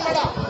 这边的。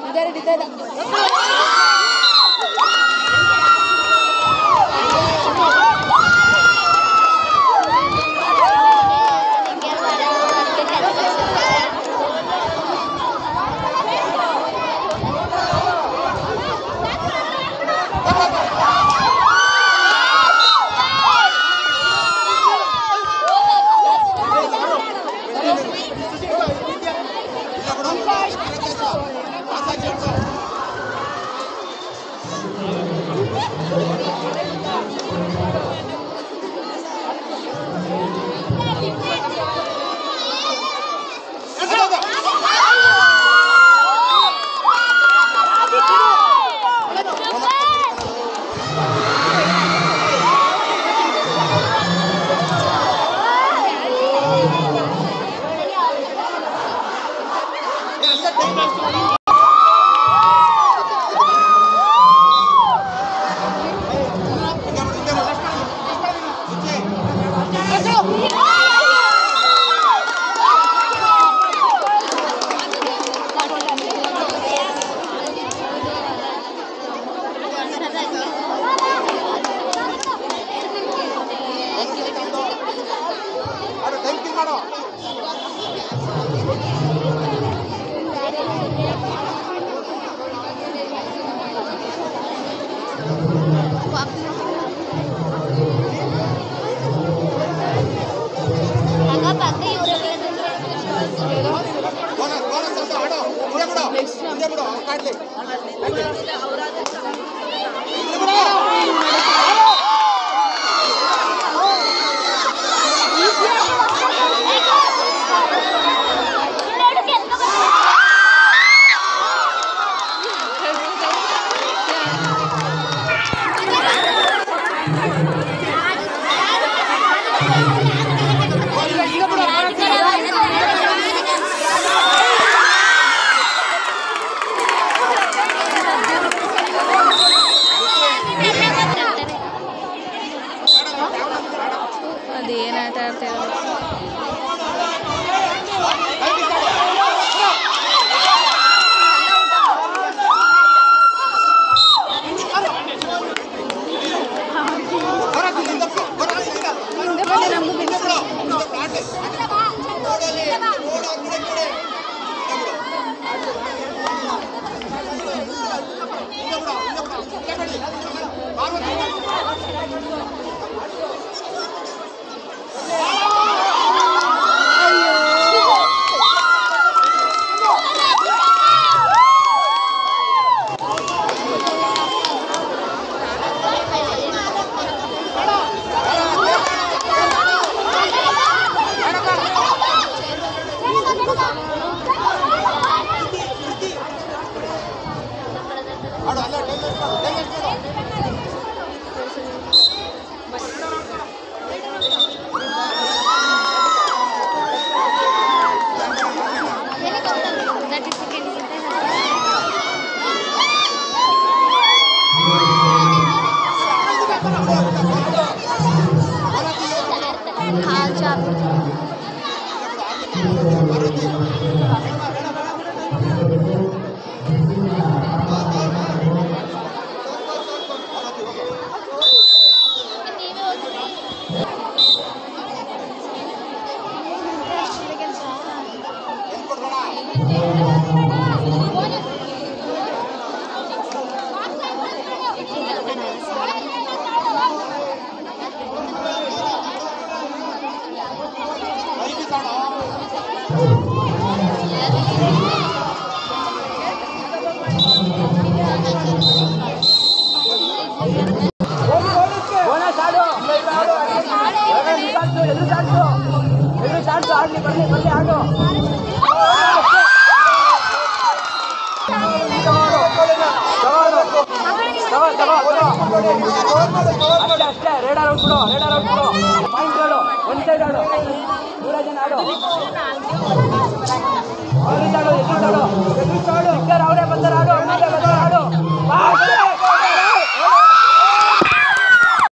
ಇದ್ದಾರೆ ಇದ್ದಾರೆ thank you देना था तेरे 감사합니다. ಚಾನ್ಸು ಎದುರು ಚಾನ್ಸು ಎದುರು ಚಾನ್ಸು ಆಡಲಿ ಬರಲಿ ಬರಲಿ ಆಡು ಅಷ್ಟೇ ಅಷ್ಟೇ ರೇಡಾರ್ ಔಟ್ ಬಿಡು ರೇಡಾರ್ ಔಟ್ ಬಿಡು ಪಾಯಿಂಟ್ ಆಡು ಒನ್ ಸೈಡ್ ಆಡು ನೂರ ಜನ ಆಡು ಎದುರು ಆಡು ಎದುರು ಆಡು ಎದುರು ಆಡು ಅವರೇ ಬಂದರೆ ಆಡು ಆಡು ಆಡು